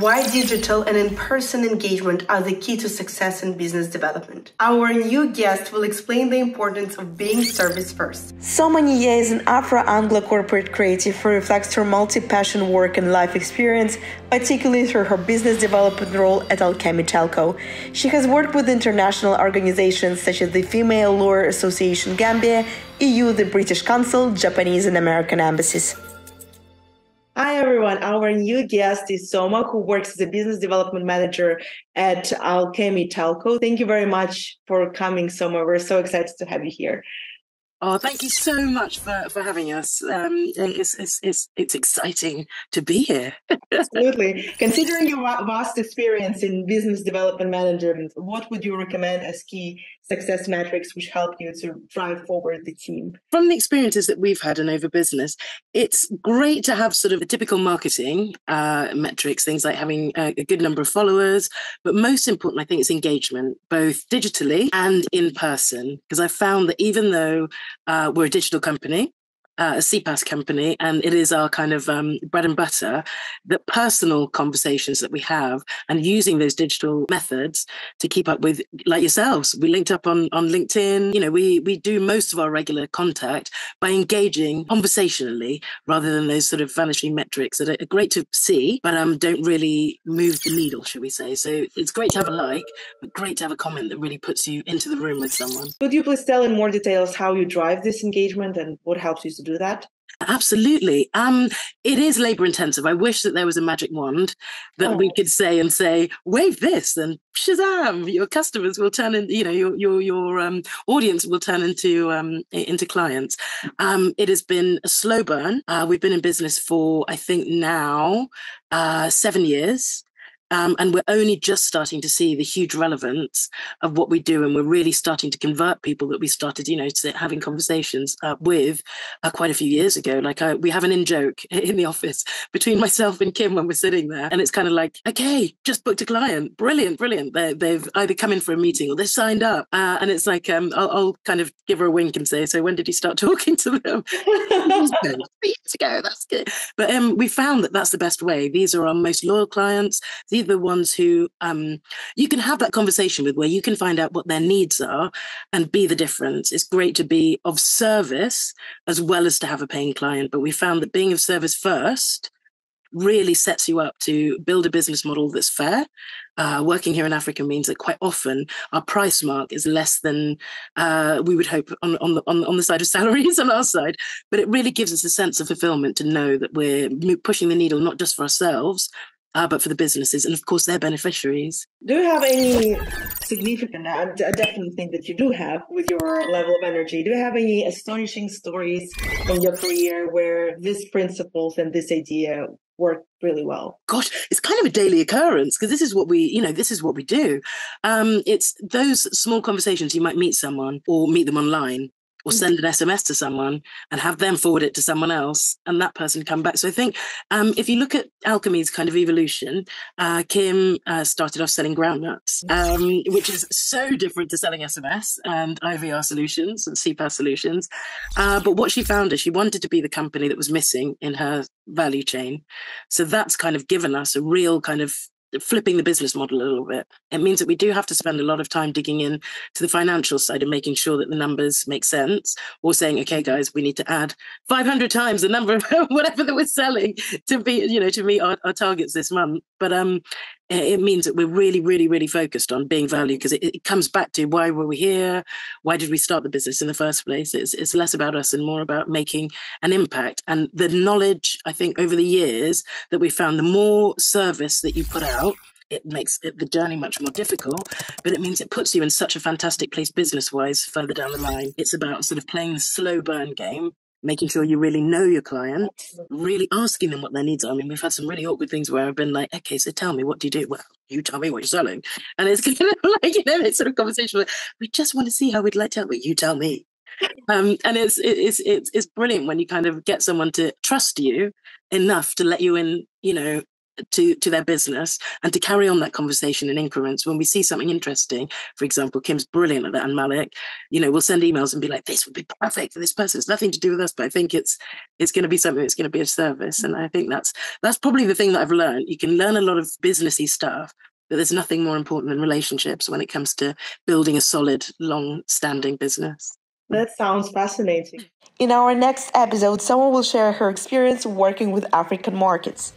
Why digital and in-person engagement are the key to success in business development. Our new guest will explain the importance of being service first. Soma Njie is an Afro-Anglo corporate creative reflects her multi-passion work and life experience, particularly through her business development role at Alchemy Telco. She has worked with international organizations such as the Female Lawyer Association Gambia, EU, the British Council, Japanese and American embassies. Hi, everyone. Our new guest is Soma, who works as a business development manager at Alchemy Telco. Thank you very much for coming, Soma. We're so excited to have you here. Oh, thank you so much for, for having us. Um, it's, it's, it's, it's exciting to be here. Absolutely. Considering your vast experience in business development management, what would you recommend as key success metrics which help you to drive forward the team? From the experiences that we've had in Over Business, it's great to have sort of the typical marketing uh, metrics, things like having a, a good number of followers, but most important, I think, is engagement, both digitally and in person. Because I found that even though uh, we're a digital company, uh, a CPaaS company, and it is our kind of um, bread and butter. The personal conversations that we have, and using those digital methods to keep up with, like yourselves, we linked up on on LinkedIn. You know, we we do most of our regular contact by engaging conversationally rather than those sort of vanishing metrics that are great to see, but um don't really move the needle, should we say? So it's great to have a like, but great to have a comment that really puts you into the room with someone. Could you please tell in more details how you drive this engagement and what helps you do that? Absolutely. Um, it is labor intensive. I wish that there was a magic wand that oh. we could say and say, wave this and shazam, your customers will turn in, you know, your your your um, audience will turn into um, into clients. Um, it has been a slow burn. Uh, we've been in business for I think now uh, seven years. Um, and we're only just starting to see the huge relevance of what we do. And we're really starting to convert people that we started, you know, to having conversations uh, with uh, quite a few years ago. Like I, we have an in joke in the office between myself and Kim when we're sitting there. And it's kind of like, okay, just booked a client. Brilliant, brilliant. they have either come in for a meeting or they've signed up. Uh, and it's like, um, I'll, I'll, kind of give her a wink and say, so when did you start talking to them? Three years ago. That's good. But um, we found that that's the best way. These are our most loyal clients. These are the ones who um, you can have that conversation with, where you can find out what their needs are and be the difference. It's great to be of service as well as to have a paying client. But we found that being of service first really sets you up to build a business model that's fair. Uh, working here in Africa means that quite often our price mark is less than uh, we would hope on, on, the, on, on the side of salaries on our side. But it really gives us a sense of fulfillment to know that we're pushing the needle not just for ourselves, uh, but for the businesses and of course their beneficiaries. Do you have any significant, I definitely think that you do have with your level of energy, do you have any astonishing stories from your career where these principles and this idea work really well. Gosh, it's kind of a daily occurrence because this is what we, you know, this is what we do. Um, it's those small conversations. You might meet someone or meet them online or mm. send an SMS to someone and have them forward it to someone else and that person come back. So I think um, if you look at Alchemy's kind of evolution, uh, Kim uh, started off selling groundnuts, um, which is so different to selling SMS and IVR solutions and CPaaS solutions. Uh, but what she found is she wanted to be the company that was missing in her value chain. So that's kind of given us a real kind of flipping the business model a little bit. It means that we do have to spend a lot of time digging in to the financial side and making sure that the numbers make sense, or saying, okay, guys, we need to add 500 times the number of whatever that we're selling to be, you know, to meet our, our targets this month. But um, it means that we're really, really, really focused on being valued because it, it, comes back to why were we here? Why did we start the business in the first place? It's, it's less about us and more about making an impact. And the knowledge, I think, over the years that we found, the more service that you put out, it makes it, the journey much more difficult, but it means it puts you in such a fantastic place business wise further down the line. It's about sort of playing the slow burn game making sure you really know your client, really asking them what their needs are. I mean, we've had some really awkward things where I've been like, okay, so tell me, what do you do? Well, you tell me what you're selling. And it's kind of like, you know, it's sort of conversation where we just want to see how we'd like to help, but you tell me. Um, and it's, it's, it's, it's brilliant when you kind of get someone to trust you enough to let you in, you know, to to their business and to carry on that conversation in increments when we see something interesting. For example kim's brilliant at that and malik you know we'll send emails and be like this would be perfect for this person. It's nothing to do with us but i think it's it's going to be something that's going to be of service. And i think that's that's probably the thing that i've learned. You can learn a lot of businessy stuff but there's nothing more important than relationships when it comes to building a solid long standing business. That sounds fascinating. In our next episode, someone will share her experience working with African markets.